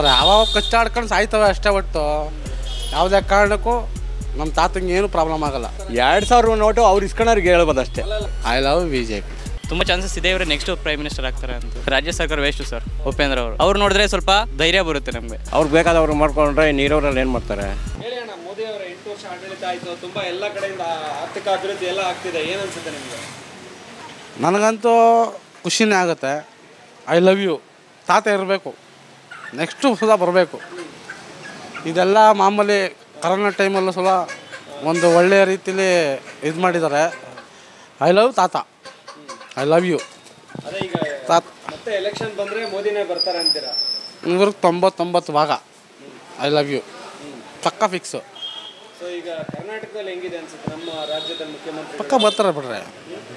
ಬರ್ತಾರೆ ಯಾವಾಗ ಕಚ್ಚಾಡ್ಕೊಂಡು ಸಾಯ್ತವೆ ಅಷ್ಟೇ ಒಟ್ಟು ಯಾವುದೇ ಕಾರಣಕ್ಕೂ ನಮ್ಮ ತಾತಂಗೆ ಏನು ಪ್ರಾಬ್ಲಮ್ ಆಗಲ್ಲ. ಎರಡು ಸಾವಿರ ನೋಟು ಅವ್ರು ಇಸ್ಕೊಂಡವ್ರಿಗೆ ಹೇಳ್ಬೋದು ಅಷ್ಟೇ. I love B J P ತುಂಬ ಚಾನ್ಸಸ್ ಇದೆ ಇವರು ನೆಕ್ಸ್ಟ್ ಪ್ರೈಮ್ ಮಿನಿಸ್ಟರ್ ಆಗ್ತಾರೆ ಅಂತ. ರಾಜ್ಯ ಸರ್ಕಾರ ವೇಸ್ಟು ಸರ್ ಉಪೇಂದ್ರ ಅವರು. ಅವ್ರು ನೋಡಿದ್ರೆ ಸ್ವಲ್ಪ ಧೈರ್ಯ ಬರುತ್ತೆ ನಮಗೆ. ಅವ್ರಿಗೆ ಬೇಕಾದವ್ರು ಮಾಡ್ಕೊಂಡ್ರೆ ನೀರವ್ರಲ್ಲಿ ಏನು ಮಾಡ್ತಾರೆ? ಹೇಳಿ ಅಣ್ಣ ಮೋದಿ ಅವರ ಎಂಟು ವರ್ಷ ಆಡಳಿತ ಆಯ್ತು ತುಂಬಾ ಎಲ್ಲ ಕಡೆಯಿಂದ ಆರ್ಥಿಕ ಅಭಿವೃದ್ಧಿ ಎಲ್ಲ ಆಗ್ತಿದೆ ಏನನ್ಸುತ್ತೆ ಅನ್ಸುತ್ತೆ ನಿಮ್ಗೆ? ನನಗಂತೂ ಖುಷಿನೇ ಆಗುತ್ತೆ. ಐ ಲವ್ ಯು ತಾತ ಇರಬೇಕು. ನೆಕ್ಸ್ಟು ಸುಧಾ ಬರಬೇಕು. ಇದೆಲ್ಲ ಮಾಮೂಲಿ ಕರೋನಾ ಟೈಮಲ್ಲೂ ಸಲ ಒಂದು ಒಳ್ಳೆಯ ರೀತಿಲಿ ಇದು ಮಾಡಿದ್ದಾರೆ. ಐ ಲವ್ ತಾತ. ಐ ಲವ್ ಯು ತಾತ. ಎಲೆಕ್ಷನ್ ಬಂದ್ರೆ ಮೋದಿನೇ ಬರ್ತಾರೆ ಅಂತೀರಾ? ಇವ್ರಿಗೆ ತೊಂಬತ್ತೊಂಬತ್ತು ಭಾಗ. ಐ ಲವ್ ಯು ಪಕ್ಕ ಫಿಕ್ಸು ಸೊ ಈಗ ಕರ್ನಾಟಕದಲ್ಲಿ ಹೆಂಗಿದೆ ಅನ್ಸುತ್ತೆ ನಮ್ಮ ರಾಜ್ಯದ ಮುಖ್ಯಮಂತ್ರಿ ಪಕ್ಕ ಬರ್ತಾರೆ ಬಿಡ್ರೆ.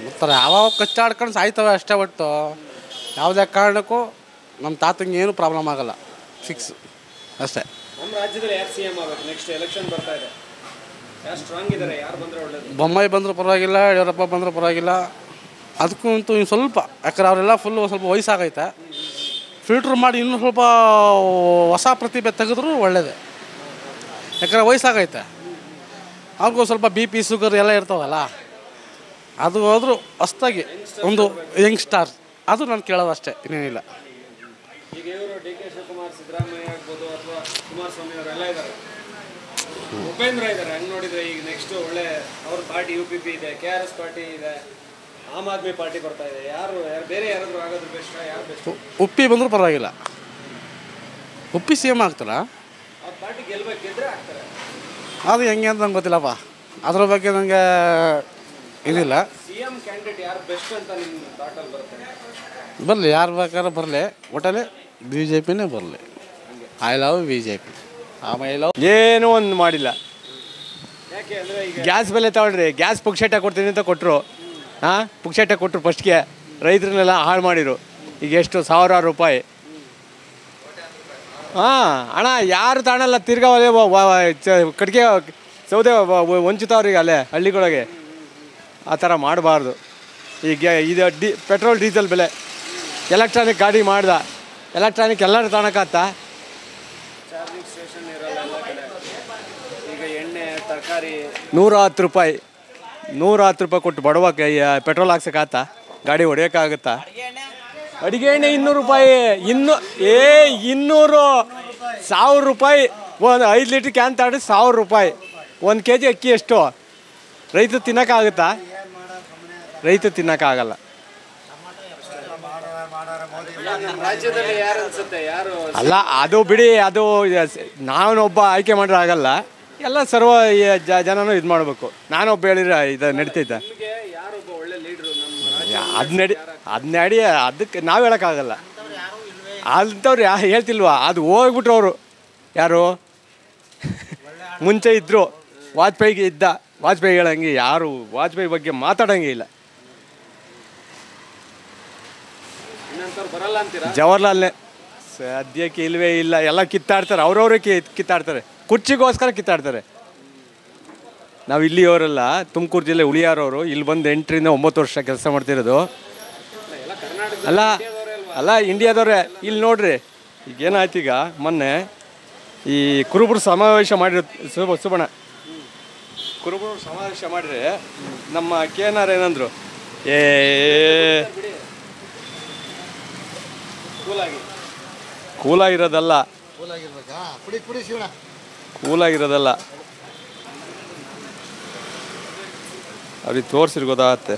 ಬರ್ತಾರೆ. ಯಾವಾಗ ಕಚ್ಚಾಡ್ಕೊಂಡು ಸಾಯ್ತವೆ ಅಷ್ಟೇ ಒಟ್ಟು. ಯಾವುದೇ ಕಾರಣಕ್ಕೂ ನಮ್ಮ ತಾತಂಗೆ ಏನು ಪ್ರಾಬ್ಲಮ್ ಆಗಲ್ಲ. ಫಿಕ್ಸ್ ಅಷ್ಟೇ. ನಮ್ಮ ರಾಜ್ಯದಲ್ಲಿ ಯಾರು ಸಿ ಎಂ ಆಗ್ಬೇಕು? ನೆಕ್ಸ್ಟ್ ಎಲೆಕ್ಷನ್ ಬರ್ತಾ ಇದೆ. ಯಾರು ಸ್ಟ್ರಾಂಗ್ ಇದ್ದಾರೆ ಯಾರು ಬಂದ್ರೆ ಒಳ್ಳೇದು? ಬೊಮ್ಮಾಯಿ ಬಂದರೂ ಪರವಾಗಿಲ್ಲ ಯಡಿಯೂರಪ್ಪ ಬಂದರೂ ಪರವಾಗಿಲ್ಲ. ಅದಕ್ಕೂ ಅಂತೂ ಇನ್ನು ಸ್ವಲ್ಪ ಯಾಕಂದ್ರೆ ಅವರೆಲ್ಲ ಫುಲ್ ಸ್ವಲ್ಪ ವಯಸ್ಸಾಗೈತೆ. ಫಿಲ್ಟ್ರ್ ಮಾಡಿ ಇನ್ನೂ ಸ್ವಲ್ಪ ಹೊಸ ಪ್ರತಿಭೆ ತೆಗೆದ್ರೂ ಒಳ್ಳೇದೇ. ಯಾಕಂದ್ರೆ ವಯಸ್ಸಾಗೈತೆ. ಅವ್ರಿಗೂ ಸ್ವಲ್ಪ ಬಿ ಪಿ ಶುಗರ್ ಎಲ್ಲ ಇರ್ತಾವಲ್ಲ ಅದು ಹೋದರೂ ಹೊಸ್ದಾಗಿ ಒಂದು ಯಂಗ್ ಸ್ಟಾರ್ ಅದು ನಾನು ಕೇಳೋದು ಅಷ್ಟೇ ಇನ್ನೇನಿಲ್ಲ ಈಗ ಇವರು ಡಿ ಕೆ ಶಿವಕುಮಾರ್ ಸಿದ್ದರಾಮಯ್ಯ ಆಗ್ಬೋದು ಅಥವಾ ಕುಮಾರಸ್ವಾಮಿ ಅವರೆಲ್ಲ ಇದ್ದಾರೆ. ಉಪೇಂದ್ರ ಇದ್ದಾರೆ. ಹಂಗೆ ನೋಡಿದರೆ ಈಗ ನೆಕ್ಸ್ಟ್ ಒಳ್ಳೆ ಅವ್ರ ಪಾರ್ಟಿ ಯು ಪಿ ಪಿ ಇದೆ ಕೆ ಆರ್ ಎಸ್ ಪಾರ್ಟಿ ಇದೆ ಆಮ್ ಆದ್ಮಿ ಪಾರ್ಟಿ ಬರ್ತಾ ಇದೆ. ಯಾರು ಯಾರು ಬೇರೆ ಯಾರಾದರೂ ಆಗೋದ್ರ ಬೆಸ್ಟ್ ಯಾರು ಬೆಸ್ಟ್ ಉಪ್ಪಿ ಬಂದರೂ ಪರವಾಗಿಲ್ಲ. ಉಪ್ಪಿ ಸಿ ಎಂ ಆಗ್ತಾರ? ಅವ್ರ ಪಾರ್ಟಿ ಗೆಲ್ಬೇಕು ಗೆದ್ರೆ ಆಗ್ತಾರೆ. ಅದು ಹೆಂಗೆ ಅಂತ ನಂಗೆ ಗೊತ್ತಿಲ್ಲಪ್ಪ. ಅದ್ರ ಬಗ್ಗೆ ನನಗೆ ಇದಿಲ್ಲ. ಸಿ ಎಂ ಕ್ಯಾಂಡಿಡೇಟ್ ಯಾರು ಬೆಸ್ಟ್ ಅಂತ ನಿಮ್ಮ ಥಾಟಲ್ಲಿ ಬರುತ್ತೆ? ಬರಲಿ ಯಾರು ಬೇಕಾದ್ರೂ ಬರಲಿ. ಒಟ್ಟಲ್ಲಿ ಬಿ ಜೆ ಪಿನೇ ಬರಲಿ. I love B J P ಆಮೇಲೆ ಲವ್ ಏನೂ ಒಂದು ಮಾಡಿಲ್ಲ. ಯಾಕೆ ಅಂದ್ರೆ ಈಗ ಗ್ಯಾಸ್ ಬೆಲೆ ತಗೊಳ್ರಿ. ಗ್ಯಾಸ್ ಪುಕ್ಷೇಟ ಕೊಡ್ತೀನಿ ಅಂತ ಕೊಟ್ಟರು ಹಾಂ? ಪುಕ್ಷೇಟ ಕೊಟ್ಟರು ಫಸ್ಟ್ಗೆ. ರೈತರನ್ನೆಲ್ಲ ಹಾಳು ಮಾಡಿರು. ಈಗ ಎಷ್ಟು? ಸಾವಿರಾರು ರೂಪಾಯಿ. ಹಾಂ ಅಣ್ಣ ಯಾರು ತಾಣಲ್ಲ? ತಿರ್ಗಾ ಕಟ್ಗೆ ಸೌದೆ ಹೊಂಚುತ್ತವ್ರಿಗೆ ಅಲ್ಲೇ ಹಳ್ಳಿಗಳಿಗೆ. ಆ ಥರ ಮಾಡಬಾರ್ದು. ಈಗ ಇದು ಡಿ ಪೆಟ್ರೋಲ್ ಡೀಸೆಲ್ ಬೆಲೆ. ಎಲೆಕ್ಟ್ರಾನಿಕ್ ಗಾಡಿ ಮಾಡ್ದ. ಎಲೆಕ್ಟ್ರಾನಿಕ್ ಎಲ್ಲರೂ ತಾಣಕ್ಕಾತ ಚಾರ್ಜಿಂಗ್ ಸ್ಟೇಷನ್ ಇರಲ್ಲ ಎಲ್ಲ ಕಡೆ ಈಗ ಎಣ್ಣೆ ತರಕಾರಿ. ನೂರ ಹತ್ತು ರೂಪಾಯಿ. ನೂರ ಹತ್ತು ರೂಪಾಯಿ ಕೊಟ್ಟು ಬಡವ ಪೆಟ್ರೋಲ್ ಹಾಕ್ಸಕ್ಕಾತ ಗಾಡಿ ಹೊಡೆಯೋಕ್ಕಾಗತ್ತಾ? ಅಡಿಗೆ ಎಣ್ಣೆ ಇನ್ನೂರು ರೂಪಾಯಿ. ಇನ್ನು ಏ ಇನ್ನೂರು. ಸಾವಿರ ರೂಪಾಯಿ. ಒಂದು ಐದು ಲೀಟ್ರ್ ಕ್ಯಾನ್ ತಾಡಿ ಸಾವಿರ ರೂಪಾಯಿ. ಒಂದು ಕೆ ಜಿ ಅಕ್ಕಿ ಎಷ್ಟು? ರೈತ ತಿನ್ನೋಕ್ಕಾಗುತ್ತಾ? ರೈತ ತಿನ್ನೋಕ್ಕಾಗಲ್ಲ. ಅಲ್ಲ ಅದು ಬಿಡಿ ಅದು ನಾನೊಬ್ಬ ಆಯ್ಕೆ ಮಾಡಿದ್ರೆ ಆಗಲ್ಲ. ಎಲ್ಲ ಸರ್ವ ಜನನೂ ಇದು ಮಾಡಬೇಕು. ನಾನೊಬ್ಬ ಹೇಳಿದ್ರೆ ಇದು ನಡೀತೈತೆ. ಅದು ನಡಿ ಅದು ನಡಿ ಅದಕ್ಕೆ ನಾವು ಹೇಳೋಕ್ಕಾಗಲ್ಲ. ಅಂಥವ್ರು ಯಾ ಹೇಳ್ತಿಲ್ವಾ? ಅದು ಹೋಗ್ಬಿಟ್ರು ಅವರು. ಯಾರು? ಮುಂಚೆ ಇದ್ದರು ವಾಜಪೇಯಿಗೆ ಇದ್ದ. ವಾಜಪೇಯಿ ಹೇಳಂಗೆ ಯಾರು ವಾಜಪೇಯಿ ಬಗ್ಗೆ ಮಾತಾಡೋಂಗೆ ಇಲ್ಲ. ಜವಹರ್ಲಾಲ್ನೇ ಸದ್ಯಕ್ಕೆ ಇಲ್ವೇ ಇಲ್ಲ. ಎಲ್ಲ ಕಿತ್ತಾಡ್ತಾರೆ. ಅವ್ರವ್ರೇ ಕಿ ಕಿತ್ತಾಡ್ತಾರೆ. ಕುರ್ಚಿಗೋಸ್ಕರ ಕಿತ್ತಾಡ್ತಾರೆ. ನಾವು ಇಲ್ಲಿಯವರೆಲ್ಲ ತುಮಕೂರು ಜಿಲ್ಲೆ ಉಳಿಯಾರವರು, ಇಲ್ಲಿ ಬಂದು ಎಂಟರಿಂದ ಒಂಬತ್ತು ವರ್ಷ ಕೆಲಸ ಮಾಡ್ತಿರೋದು. ಅಲ್ಲ ಅಲ್ಲ, ಇಂಡಿಯಾದವ್ರೆ, ಇಲ್ಲಿ ನೋಡ್ರಿ ಈಗ ಏನಾಯ್ತು ಈಗ, ಮೊನ್ನೆ ಈ ಕುರುಬರು ಸಮಾವೇಶ ಮಾಡಿರೋ ಸುಬ ಸುಬಣ ಕುರುಬರು ಸಮಾವೇಶ ಮಾಡಿದ್ರೆ ನಮ್ಮ ಕೆ ಎನ್ ಆರ್ ಏನಂದ್ರು, ಏ, ಕೂಲಾಗಿ. ಕೂಲಾಗಿರೋದಲ್ಲ. ಕೂಲಾಗಿರೋದಲ್ಲ. ಅವ್ರಿಗೆ ತೋರಿಸಿರ್ ಗೊತ್ತಾಗತ್ತೆ.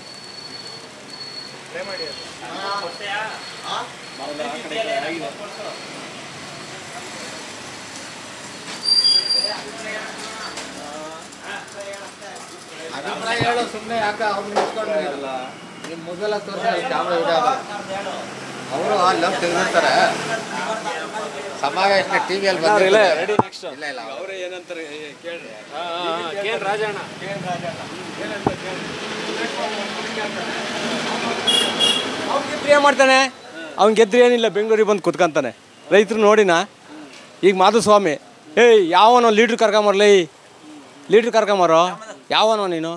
ಸುಮ್ಮನೆ ಯಾಕೆ ನಿಮ್ಮ ಕ್ಯಾಮ್ರಾ ಅವರು ಆ ಲವ್ ತೆಗೆದಿರ್ತಾರೆ. ಸಮಾವೇಶ ಟಿ ರೆಡಿ ನೆಕ್ಸ್ಟ್ ಇಲ್ಲ ಇಲ್ಲ ಅವರೇ ಏನಂತಾರೆ ಕೇಳ್ರಿ. K N Rajanna. ಅವ್ನು ಗೆದ್ರೆ ಏನು ಮಾಡ್ತಾನೆ? ಅವ್ನು ಗೆದ್ರೆ ಏನಿಲ್ಲ ಬೆಂಗಳೂರಿಗೆ ಬಂದು ಕುತ್ಕೊಂತಾನೆ. ರೈತರು ನೋಡಿನ? ಈಗ ಮಾಧುಸ್ವಾಮಿ ಏಯ್ ಯಾವನೋ ಲೀಡ್ರ್ ಕರ್ಕೊಂಬರ್ಲಿ ಲೀಡ್ರ್ ಕರ್ಕೊಂಬರೋ? ಯಾವನೋ ನೀನು?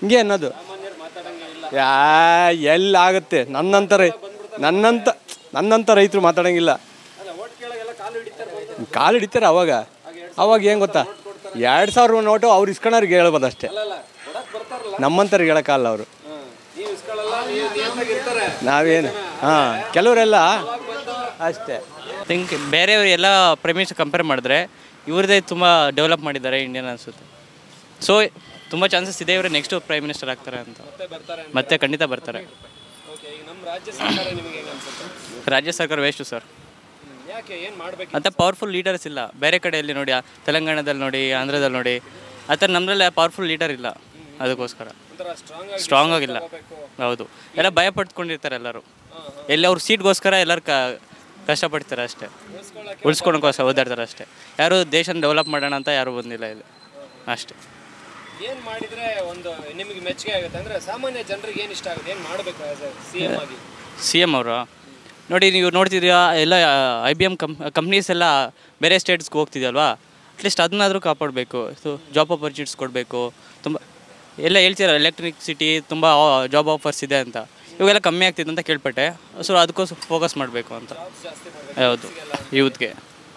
ಹಿಂಗೆ ಅನ್ನೋದು. ಯಾ ಎಲ್ಲಾಗುತ್ತೆ ನನ್ನಂತ ರೈ ನನ್ನಂತ ನನ್ನಂತ ರೈತರು ಮಾತಾಡೋಂಗಿಲ್ಲ. ಕಾಲು ಹಿಡಿತಾರೆ ಅವಾಗ. ಅವಾಗ ಏನು ಗೊತ್ತಾ? ಎರಡು ಸಾವಿರ ನೋಟು ಅವ್ರು ಇಸ್ಕೊಳೋರಿಗೆ ಹೇಳ್ಬೋದು ಅಷ್ಟೇ. ನಮ್ಮಂಥವ್ರಿಗೆ ಹೇಳೋಕ್ಕಲ್ಲ ಅವರು. ನೀವು ಇಸ್ಕೊಳ್ಳಲ್ಲ ನೀವು ನಿಯತ್ತಾಗಿ ಇರ್ತಾರೆ. ನಾವೇನು? ಹಾಂ ಕೆಲವರೆಲ್ಲ ಅಷ್ಟೇ. ಥಿಂಕ್ ಬೇರೆಯವರು ಎಲ್ಲ ಪ್ರೈಮ್ ಮಿನಿಸ್ಟರ್ ಕಂಪೇರ್ ಮಾಡಿದ್ರೆ ಇವ್ರದೇ ತುಂಬ ಡೆವಲಪ್ ಮಾಡಿದ್ದಾರೆ ಇಂಡಿಯನ್ ಅನ್ಸುತ್ತೆ. ಸೊ ತುಂಬ ಚಾನ್ಸಸ್ ಇದೆ ಇವರು ನೆಕ್ಸ್ಟ್ ಪ್ರೈಮ್ ಮಿನಿಸ್ಟರ್ ಆಗ್ತಾರೆ ಅಂತ. ಮತ್ತೆ ಖಂಡಿತ ಬರ್ತಾರೆ. ಓಕೆ ಈಗ ನಮ್ಮ ರಾಜ್ಯ ಸರ್ಕಾರ ವೇಸ್ಟು ಸರ್ ಯಾಕೆ ಏನು ಮಾಡ್ಬೇಕು? ಅಂತ ಪವರ್ಫುಲ್ ಲೀಡರ್ಸ್ ಇಲ್ಲ. ಬೇರೆ ಕಡೆಯಲ್ಲಿ ನೋಡಿ ಆ ತೆಲಂಗಾಣದಲ್ಲಿ ನೋಡಿ ಆಂಧ್ರದಲ್ಲಿ ನೋಡಿ ಆ ಥರ ನಮ್ಮದ್ರಲ್ಲಿ ಪವರ್ಫುಲ್ ಲೀಡರ್ ಇಲ್ಲ. ಅದಕ್ಕೋಸ್ಕರ. ಸ್ಟ್ರಾಂಗ್ ಆಗಿ ಸ್ಟ್ರಾಂಗ್ ಆಗಿಲ್ಲ ಹೌದು. ಎಲ್ಲ ಭಯ ಪಡ್ಕೊಂಡಿರ್ತಾರೆ ಎಲ್ಲರೂ ಎಲ್ಲಿ ಅವ್ರ ಸೀಟ್ಗೋಸ್ಕರ ಎಲ್ಲರೂ ಕ ಕಷ್ಟಪಡ್ತಾರೆ ಅಷ್ಟೇ. ಉಳಿಸ್ಕೊಳಕ್ಕೋಸ್ಕರ ಓದಾಡ್ತಾರೆ ಅಷ್ಟೇ. ಯಾರು ದೇಶನ ಡೆವಲಪ್ ಮಾಡೋಣ ಅಂತ ಯಾರು ಬಂದಿಲ್ಲ ಇಲ್ಲಿ. ಅಷ್ಟೇ. ಏನು ಮಾಡಿದ್ರೆ ಒಂದು ನಿಮಗೆ ಮೆಚ್ಚುಗೆ ಆಗುತ್ತೆ ಅಂದ್ರೆ ಸಾಮಾನ್ಯ ಜನರಿಗೆ ಏನು ಇಷ್ಟ ಆಗುತ್ತೆ? ಏನು ಮಾಡಬೇಕು ಸಿ ಎಂ ಆಗಿ? ಸಿ ಎಂ ಅವರು? ನೋಡಿ ನೀವು ನೋಡ್ತಿದ್ದೀರಾ ಎಲ್ಲ I B M comp companies ಎಲ್ಲ ಬೇರೆ ಸ್ಟೇಟ್ಸ್ಗೆ ಹೋಗ್ತಿದೆಯಲ್ವಾ? ಅಟ್ಲೀಸ್ಟ್ ಅದನ್ನಾದರೂ ಕಾಪಾಡಬೇಕು. ಸೊ ಜಾಬ್ ಆಪರ್ಚುನಿಟೀಸ್ ಕೊಡಬೇಕು. ತುಂಬ ಎಲ್ಲ ಹೇಳ್ತೀರ ಎಲೆಕ್ಟ್ರಿಸಿಟಿ ತುಂಬ ಜಾಬ್ ಆಫರ್ಸ್ ಇದೆ ಅಂತ. ಇವೆಲ್ಲ ಕಮ್ಮಿ ಆಗ್ತಿದೆ ಅಂತ ಕೇಳ್ಪಟ್ಟೆ. ಸೊ ಅದಕ್ಕೋಸ್ಕರ ಫೋಕಸ್ ಮಾಡಬೇಕು ಅಂತ. ಹೌದು ಯೂತ್ಗೆ.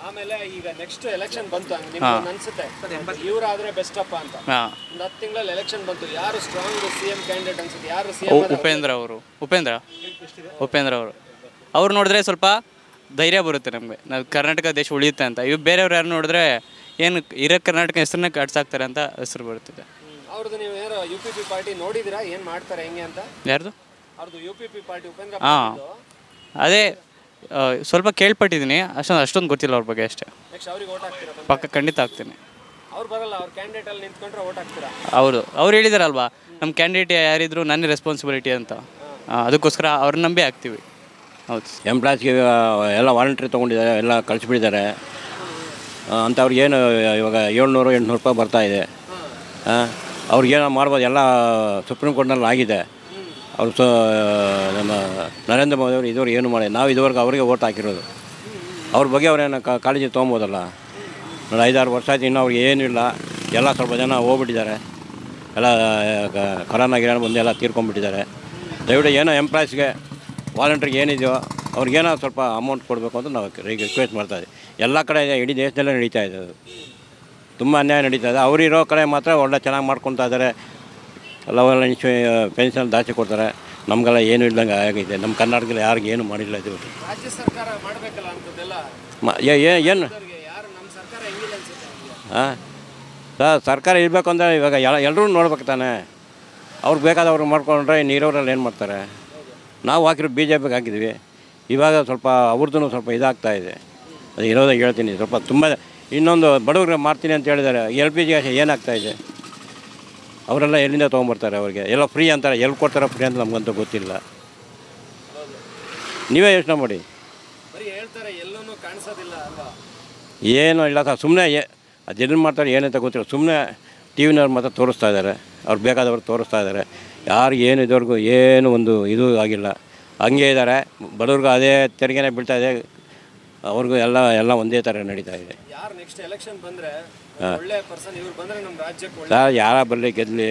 ಆಮೇಲೆ ಈಗ ನೆಕ್ಸ್ಟ್ ಎಲೆಕ್ಷನ್ ಬಂತು ಹಂಗೆ ನಿಮ್ಗೆ ಅನ್ಸುತ್ತೆ. ಇವರಾದ್ರೆ ಬೆಸ್ಟ್ ಅಪ್ಪ ಅಂತ. ಹಾಂ. ಒಂದು ಹತ್ತು ತಿಂಗಳಲ್ಲಿ ಎಲೆಕ್ಷನ್ ಬಂತು. ಯಾರು ಸ್ಟ್ರಾಂಗ್ ಸಿ ಎಂ ಕ್ಯಾಂಡಿಡೇಟ್ ಅನ್ಸುತ್ತೆ? ಯಾರು ಸಿ ಉಪೇಂದ್ರ ಅವರು. ಉಪೇಂದ್ರ? ಉಪೇಂದ್ರ ಅವರು. ಅವ್ರು ನೋಡಿದ್ರೆ ಸ್ವಲ್ಪ ಧೈರ್ಯ ಬರುತ್ತೆ ನಮಗೆ. ನಾವು ಕರ್ನಾಟಕ ದೇಶ ಉಳಿಯುತ್ತೆ ಅಂತ. ಇವು ಬೇರೆಯವ್ರು ಯಾರು ನೋಡಿದ್ರೆ ಏನು ಇರೋ ಕರ್ನಾಟಕ ಹೆಸರನ್ನ ಕಟ್ಸಾಕ್ತಾರೆ ಅಂತ ಹೆಸರು ಬರುತ್ತದೆ. ಅವ್ರದ್ದು ನೀವು ಯಾರು ಯು ಪಿ ಪಿ ಪಾರ್ಟಿ ನೋಡಿದಿರಾ ಏನು ಮಾಡ್ತಾರೆ ಹೆಂಗೆ ಅಂತ? ಯಾರ್ದು? ಅವ್ರದ್ದು U P P party Upendra ಹಾಂ. ಅದೇ ಸ್ವಲ್ಪ ಕೇಳ್ಪಟ್ಟಿದ್ದೀನಿ. ಅಷ್ಟೊಂದು ಅಷ್ಟೊಂದು ಗೊತ್ತಿಲ್ಲ ಅವ್ರ ಬಗ್ಗೆ ಅಷ್ಟೇ. ಪಕ್ಕ ಖಂಡಿತ ಆಗ್ತೀನಿ ಅವ್ರು ಬರಲ್ಲ ಅವ್ರ ಕ್ಯಾಂಡಿಡೇಟ್ ಅಲ್ಲಿ ನಿಂತ್ಕೊಂಡ್ರೆ ಓಟ್ ಹಾಕ್ತೀರಾ? ಹೌದು. ಅವ್ರು ಹೇಳಿದಾರಲ್ವಾ ನಮ್ಮ ಕ್ಯಾಂಡಿಡೇಟ್ ಯಾರಿದ್ರು ನನ್ನ ರೆಸ್ಪಾನ್ಸಿಬಿಲಿಟಿ ಅಂತ. ಅದಕ್ಕೋಸ್ಕರ ಅವ್ರನ್ನ ನಂಬಿ ಆಗ್ತೀವಿ ಹೌದು. ಎಂಪ್ಲಾಯ್ಸ್ಗೆ ಎಲ್ಲ ವಾಲಂಟ್ರಿ ತೊಗೊಂಡಿದ್ದಾರೆ, ಎಲ್ಲ ಕಳಿಸ್ಬಿಟ್ಟಿದ್ದಾರೆ. ಅಂಥವ್ರಿಗೆ ಏನು, ಇವಾಗ ಏಳ್ನೂರು, ಎಂಟುನೂರು ರೂಪಾಯಿ ಬರ್ತಾ ಇದೆ. ಅವ್ರಿಗೇನೋ ಮಾಡ್ಬೋದು, ಎಲ್ಲ ಸುಪ್ರೀಂ ಕೋರ್ಟ್ನಲ್ಲಿ ಆಗಿದೆ. ಅವರು ಸೊ, ನಮ್ಮ ನರೇಂದ್ರ ಮೋದಿ ಅವರು ಇದುವರೆಗೆ ಏನು ಮಾಡಿ ನಾವು ಇದುವರೆಗೆ ಅವರಿಗೆ ಓಟ್ ಹಾಕಿರೋದು. ಅವ್ರ ಬಗ್ಗೆ ಅವ್ರೇನು ಕಾಳಜಿ ತೊಗೊಬೋದಲ್ಲ. ನೋಡಿ, ಐದಾರು ವರ್ಷ ಆಯ್ತು, ಇನ್ನೂ ಅವ್ರಿಗೆ ಏನೂ ಇಲ್ಲ. ಎಲ್ಲ ಸ್ವಲ್ಪ ಜನ ಹೋಗ್ಬಿಟ್ಟಿದ್ದಾರೆ. ಎಲ್ಲ ಕರೋನಾ ಗಿರೋನ ಬಂದು ಎಲ್ಲ ತೀರ್ಕೊಂಡ್ಬಿಟ್ಟಿದ್ದಾರೆ. ದಯವಿಟ್ಟು ಏನೋ ಎಂಪ್ಲಾಯ್ಸ್ಗೆ ವಾಲಂಟ್ರಿಗೆ ಏನಿದೆಯೋ ಅವ್ರಿಗೇನೋ ಸ್ವಲ್ಪ ಅಮೌಂಟ್ ಕೊಡಬೇಕು ಅಂತ ನಾವು ರಿಕ್ವೆಸ್ಟ್ ಮಾಡ್ತಾ ಇದ್ದೀವಿ. ಎಲ್ಲ ಕಡೆ ಇದೆ ಇಡೀ ದೇಶದಲ್ಲೇ ನಡೀತಾ ಇದೆ ಅದು. ತುಂಬ ಅನ್ಯಾಯ ನಡೀತಾ ಇದೆ. ಅವರಿರೋ ಕಡೆ ಮಾತ್ರ ಒಳ್ಳೆ ಚೆನ್ನಾಗಿ ಮಾಡ್ಕೊತಾ ಇದ್ದಾರೆ. ಲವೆಲ್ಲ ಇನ್ಶೂ ಪೆನ್ಷನ್ ಜಾಸ್ತಿ ಕೊಡ್ತಾರೆ. ನಮಗೆಲ್ಲ ಏನು ಇಲ್ಲದಂಗೆ ಆಗಿದೆ. ನಮ್ಮ ಕರ್ನಾಟಕದಲ್ಲಿ ಯಾರಿಗೂ ಏನು ಮಾಡಿಲ್ಲ ಇದು. ರಾಜ್ಯ ಸರ್ಕಾರ ಮಾಡಬೇಕಲ್ಲ ಏನು? ಹಾಂ ಸರ್ ಸರ್ಕಾರ ಇರಬೇಕು ಅಂದರೆ ಇವಾಗ ಎಲ್ಲ ಎಲ್ಲರೂ ನೋಡ್ಬೇಕು ತಾನೆ. ಅವ್ರಿಗೆ ಬೇಕಾದವ್ರು ಮಾಡ್ಕೊಂಡ್ರೆ ನೀರವರಲ್ಲಿ ಏನು ಮಾಡ್ತಾರೆ? ನಾವು ಹಾಕಿರೋ ಬಿ ಜೆ ಪಿಗೆ ಹಾಕಿದ್ವಿ ಇವಾಗ ಸ್ವಲ್ಪ ಅವ್ರದ್ದು ಸ್ವಲ್ಪ ಇದಾಗ್ತಾ ಇದೆ. ಅದು ಇರೋದಾಗ ಹೇಳ್ತೀನಿ. ಸ್ವಲ್ಪ ತುಂಬ ಇನ್ನೊಂದು ಬಡವ್ರಿಗೆ ಮಾಡ್ತೀನಿ ಅಂತ ಹೇಳಿದ್ದಾರೆ. ಎಲ್ ಪಿ ಜಿ ಗ್ಯಾಸ್ ಏನಾಗ್ತಾ ಇದೆ? ಅವರೆಲ್ಲ ಎಲ್ಲಿಂದ ತೊಗೊಂಬರ್ತಾರೆ ಅವ್ರಿಗೆ? ಎಲ್ಲ ಫ್ರೀ ಅಂತಾರೆ. ಎಲ್ಲಿ ಕೊಡ್ತಾರೆ ಫ್ರೀ ಅಂತ ನಮಗಂತೂ ಗೊತ್ತಿಲ್ಲ. ನೀವೇ ಯೋಚನೆ ಮಾಡಿ. ಬರೀ ಹೇಳ್ತಾರೆ ಎಲ್ಲೂ ಕಾಣಿಸೋದಿಲ್ಲ ಅಲ್ವಾ? ಏನೂ ಇಲ್ಲ ಸರ್. ಸುಮ್ಮನೆ ಅದೆಲ್ಲಿ ಮಾಡ್ತಾರೆ ಏನಂತ ಗೊತ್ತಿಲ್ಲ. ಸುಮ್ಮನೆ ಟಿ ವಿನವ್ರು ಮಾತ್ರ ತೋರಿಸ್ತಾ ಇದ್ದಾರೆ. ಅವ್ರು ಬೇಕಾದವ್ರು ತೋರಿಸ್ತಾ ಇದ್ದಾರೆ. ಯಾರು ಏನು ಇದುವರೆಗೂ ಏನು ಒಂದು ಇದು ಆಗಿಲ್ಲ. ಹಂಗೆ ಇದ್ದಾರೆ. ಬಡವ್ರಿಗೂ ಅದೇ ತೆರಿಗೆನೇ ಬೀಳ್ತಾ ಇದೆ. ಅವ್ರಿಗೂ ಎಲ್ಲ ಎಲ್ಲ ಒಂದೇ ಥರ ನಡೀತಾ ಇದೆ. ಯಾರ ಬರಲಿ ಗೆದ್ದಲಿ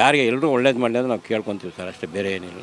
ಯಾರಿಗೆ ಎಲ್ಲರೂ ಒಳ್ಳೇದು ಮಾಡಲಿ ಅಂತ ನಾವು ಕೇಳ್ಕೊತೀವಿ ಸರ್ ಅಷ್ಟೇ ಬೇರೆ ಏನಿಲ್ಲ.